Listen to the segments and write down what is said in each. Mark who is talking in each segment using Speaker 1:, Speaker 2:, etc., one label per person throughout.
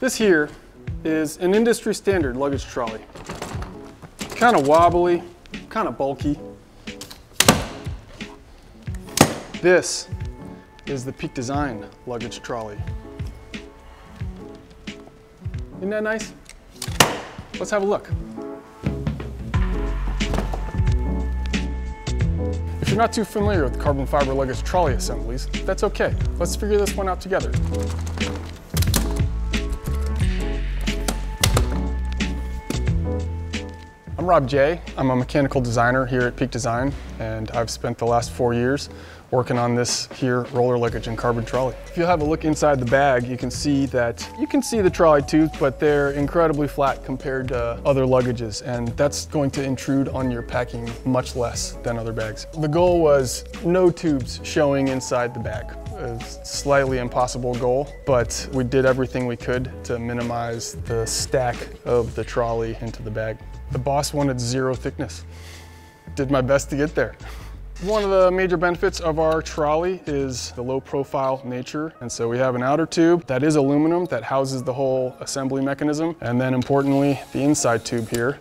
Speaker 1: This here is an industry standard luggage trolley. Kind of wobbly, kind of bulky. This is the Peak Design luggage trolley. Isn't that nice? Let's have a look. If you're not too familiar with carbon fiber luggage trolley assemblies, that's okay. Let's figure this one out together. Robb Jay. I'm a mechanical designer here at Peak Design, and I've spent the last four years working on this here roller luggage and carbon trolley. If you have a look inside the bag, you can see that you can see the trolley tubes, but they're incredibly flat compared to other luggages, and that's going to intrude on your packing much less than other bags. The goal was no tubes showing inside the bag. A slightly impossible goal, but we did everything we could to minimize the stack of the trolley into the bag. The boss wanted zero thickness. Did my best to get there. One of the major benefits of our trolley is the low profile nature. And so we have an outer tube that is aluminum that houses the whole assembly mechanism. And then importantly, the inside tube here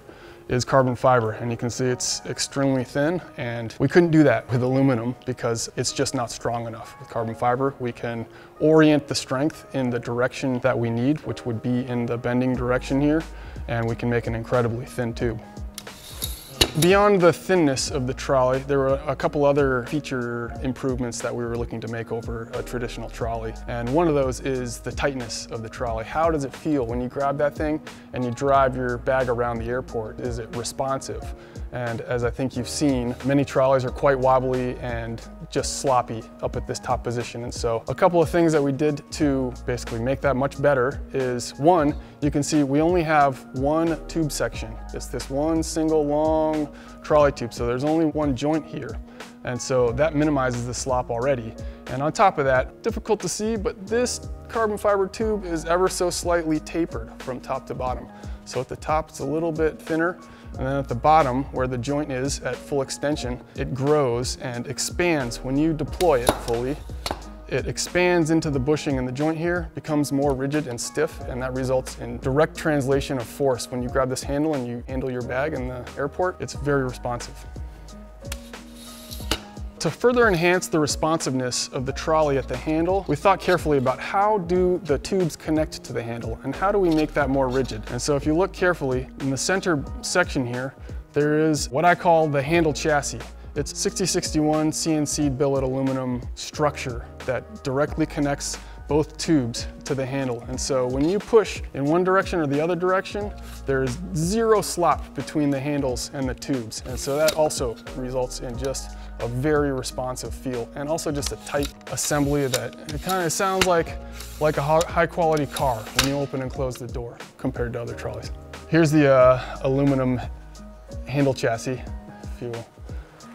Speaker 1: is carbon fiber. And you can see it's extremely thin and we couldn't do that with aluminum because it's just not strong enough. With carbon fiber, we can orient the strength in the direction that we need, which would be in the bending direction here. And we can make an incredibly thin tube. Beyond the thinness of the trolley, there were a couple other feature improvements that we were looking to make over a traditional trolley. And one of those is the tightness of the trolley. How does it feel when you grab that thing and you drive your bag around the airport? Is it responsive? And as I think you've seen, many trolleys are quite wobbly and just sloppy up at this top position. And so a couple of things that we did to basically make that much better is one, you can see we only have one tube section. It's this one single long trolley tube. So there's only one joint here. And so that minimizes the slop already. And on top of that, difficult to see, but this carbon fiber tube is ever so slightly tapered from top to bottom. So at the top, it's a little bit thinner, and then at the bottom, where the joint is at full extension, it grows and expands. When you deploy it fully, it expands into the bushing in the joint here, becomes more rigid and stiff, and that results in direct translation of force. When you grab this handle and you handle your bag in the airport, it's very responsive. To further enhance the responsiveness of the trolley at the handle, we thought carefully about how do the tubes connect to the handle and how do we make that more rigid. And so if you look carefully, in the center section here, there is what I call the handle chassis. It's 6061 CNC billet aluminum structure that directly connects both tubes to the handle. And so when you push in one direction or the other direction, there's zero slop between the handles and the tubes. And so that also results in just a very responsive feel and also just a tight assembly of that it kind of sounds like, like a high quality car when you open and close the door compared to other trolleys. Here's the uh, aluminum handle chassis, if you will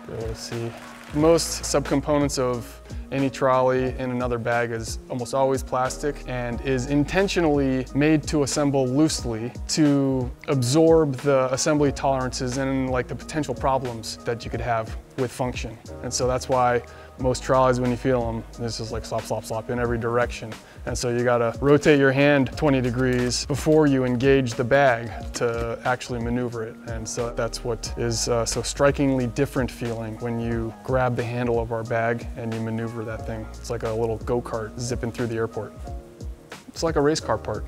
Speaker 1: be able to see. Most subcomponents of any trolley in another bag is almost always plastic and is intentionally made to assemble loosely to absorb the assembly tolerances and like the potential problems that you could have with function. And so that's why most trolleys, when you feel them, this is like slop, slop, slop in every direction. And so you gotta rotate your hand 20 degrees before you engage the bag to actually maneuver it. And so that's what is uh, so strikingly different feeling when you grab the handle of our bag and you maneuver that thing. It's like a little go-kart zipping through the airport. It's like a race car part.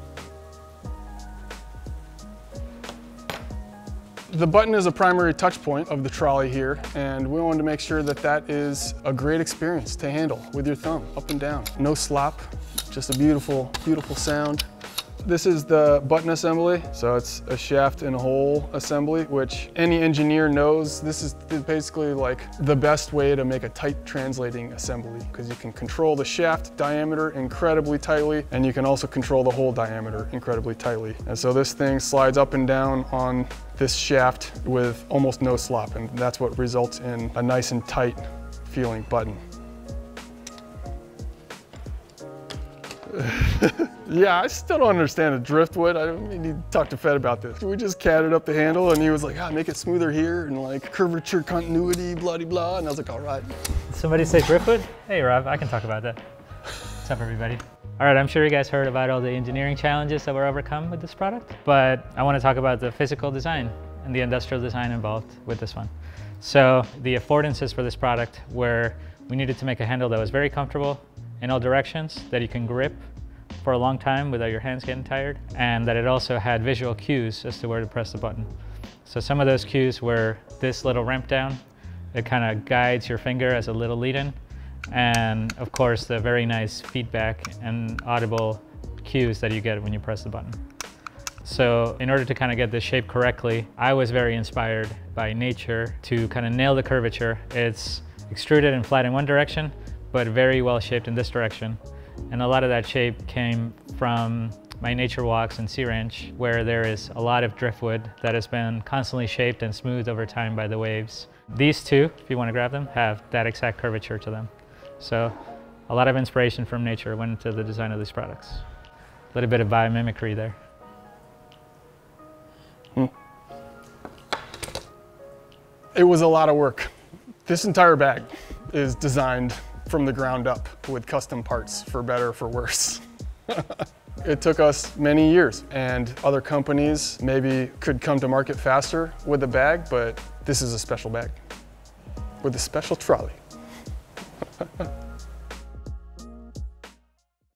Speaker 1: The button is a primary touch point of the trolley here, and we wanted to make sure that that is a great experience to handle with your thumb, up and down. No slop, just a beautiful, beautiful sound. This is the button assembly. So it's a shaft and hole assembly, which any engineer knows this is basically like the best way to make a tight translating assembly because you can control the shaft diameter incredibly tightly and you can also control the hole diameter incredibly tightly. And so this thing slides up and down on this shaft with almost no slop and that's what results in a nice and tight feeling button. yeah, I still don't understand a driftwood. I need to talk to Fed about this. We just catted up the handle and he was like, ah, make it smoother here and like curvature continuity, blah, blah, blah. And I was like, all right.
Speaker 2: Somebody say driftwood? Hey, Robb, I can talk about that. What's up, everybody? All right, I'm sure you guys heard about all the engineering challenges that were overcome with this product, but I want to talk about the physical design and the industrial design involved with this one. So the affordances for this product were we needed to make a handle that was very comfortable in all directions, that you can grip for a long time without your hands getting tired, and that it also had visual cues as to where to press the button. So some of those cues were this little ramp down. It kind of guides your finger as a little lead-in. And of course, the very nice feedback and audible cues that you get when you press the button. So in order to kind of get this shape correctly, I was very inspired by nature to kind of nail the curvature. It's extruded and flat in one direction, but very well shaped in this direction. And a lot of that shape came from my nature walks in Sea Ranch, where there is a lot of driftwood that has been constantly shaped and smoothed over time by the waves. These two, if you want to grab them, have that exact curvature to them. So a lot of inspiration from nature went into the design of these products. A little bit of biomimicry there.
Speaker 1: It was a lot of work. This entire bag is designed from the ground up with custom parts for better for worse. it took us many years and other companies maybe could come to market faster with the bag, but this is a special bag with a special trolley.